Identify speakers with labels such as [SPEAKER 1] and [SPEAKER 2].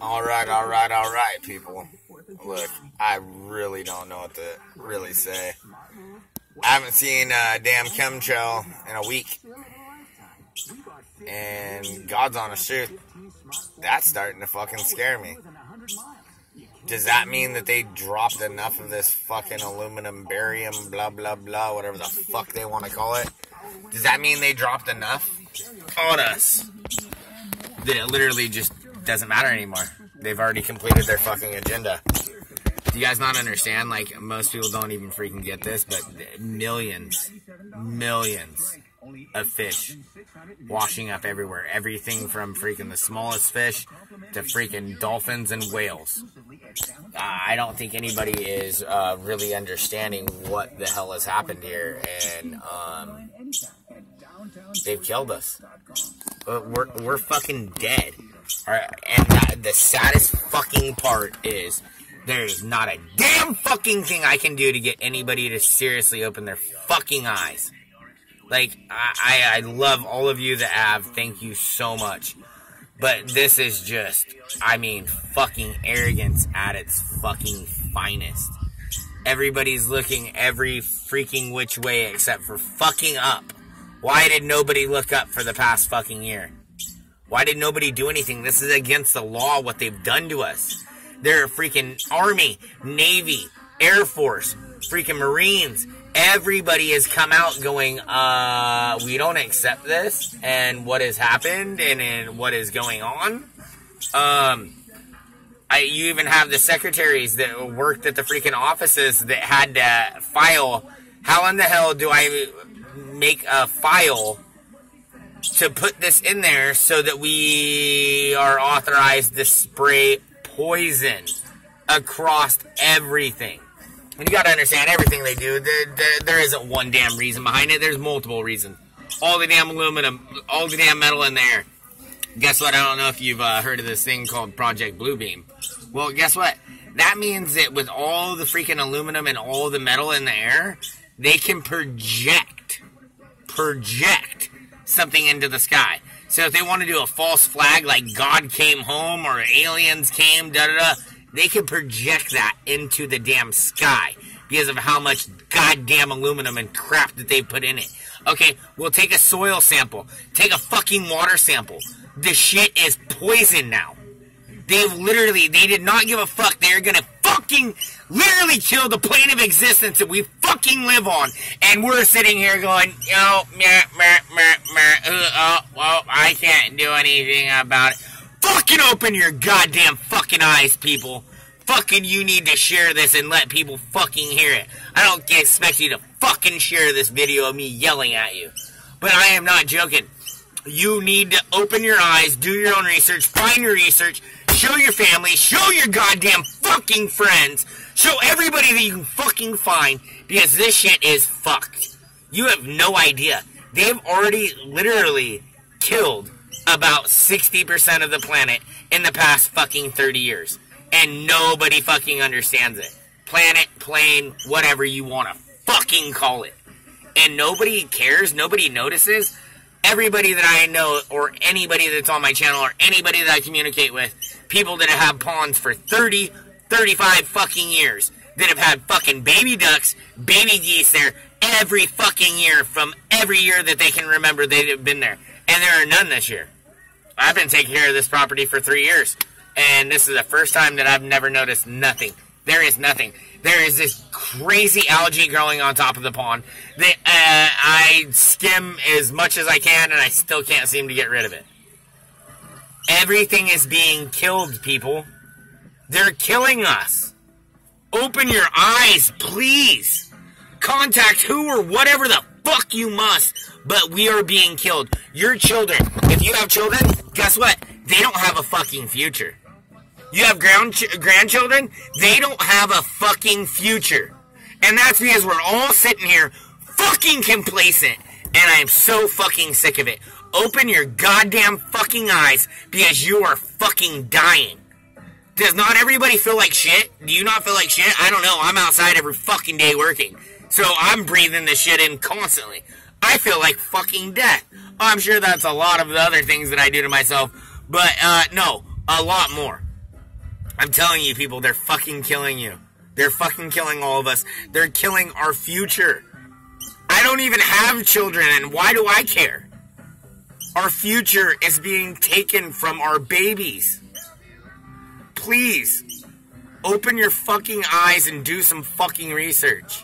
[SPEAKER 1] All right, all right, all right, people. Look, I really don't know what to really say. I haven't seen a damn chemtrail in a week. And God's on honest truth, that's starting to fucking scare me. Does that mean that they dropped enough of this fucking aluminum, barium, blah, blah, blah, whatever the fuck they want to call it? Does that mean they dropped enough on us that it literally just doesn't matter anymore? They've already completed their fucking agenda. Do you guys not understand? Like, most people don't even freaking get this, but millions, millions of fish washing up everywhere. Everything from freaking the smallest fish to freaking dolphins and whales. I don't think anybody is uh, really understanding what the hell has happened here, and um, they've killed us. We're, we're fucking dead. Right, and the, the saddest fucking part is there's not a damn fucking thing I can do to get anybody to seriously open their fucking eyes. Like, I, I, I love all of you that have. Thank you so much. But this is just, I mean, fucking arrogance at its fucking finest. Everybody's looking every freaking which way except for fucking up. Why did nobody look up for the past fucking year? Why did nobody do anything? This is against the law, what they've done to us. They're a freaking Army, Navy, Air Force, freaking Marines. Everybody has come out going, uh, we don't accept this and what has happened and, and what is going on. Um, I, you even have the secretaries that worked at the freaking offices that had to file. How in the hell do I make a file to put this in there so that we are authorized to spray poison across everything. And you gotta understand everything they do. There, there, there isn't one damn reason behind it. There's multiple reasons. All the damn aluminum, all the damn metal in there. Guess what? I don't know if you've uh, heard of this thing called Project Bluebeam. Well, guess what? That means that with all the freaking aluminum and all the metal in the air, they can project, project something into the sky. So if they want to do a false flag like God came home or aliens came, da da da, they can project that into the damn sky because of how much goddamn aluminum and crap that they put in it. Okay, we'll take a soil sample, take a fucking water sample. The shit is poison now. They literally, they did not give a fuck. They're gonna fucking literally kill the plane of existence that we fucking live on. And we're sitting here going, oh, meh, meh, meh, Uh, oh, well, I can't do anything about it. Fucking open your goddamn fucking eyes, people. Fucking you need to share this and let people fucking hear it. I don't expect you to fucking share this video of me yelling at you. But I am not joking. You need to open your eyes, do your own research, find your research, show your family, show your goddamn fucking friends, show everybody that you can fucking find, because this shit is fucked. You have no idea. They've already literally killed about 60% of the planet in the past fucking 30 years. And nobody fucking understands it. Planet, plane, whatever you want to fucking call it. And nobody cares, nobody notices everybody that I know, or anybody that's on my channel, or anybody that I communicate with, people that have ponds for 30, 35 fucking years, that have had fucking baby ducks, baby geese there every fucking year from every year that they can remember they've been there. And there are none this year. I've been taking care of this property for three years, and this is the first time that I've never noticed nothing. There is nothing. There is this crazy algae growing on top of the pond that uh, I skim as much as I can, and I still can't seem to get rid of it. Everything is being killed, people. They're killing us. Open your eyes, please. Contact who or whatever the fuck you must, but we are being killed. Your children, if you have children, guess what? They don't have a fucking future. You have grand- grandchildren, they don't have a fucking future. And that's because we're all sitting here fucking complacent. And I am so fucking sick of it. Open your goddamn fucking eyes because you are fucking dying. Does not everybody feel like shit? Do you not feel like shit? I don't know. I'm outside every fucking day working. So I'm breathing this shit in constantly. I feel like fucking death. I'm sure that's a lot of the other things that I do to myself. But, uh, no. A lot more. I'm telling you, people, they're fucking killing you. They're fucking killing all of us. They're killing our future. I don't even have children, and why do I care? Our future is being taken from our babies please, open your fucking eyes and do some fucking research.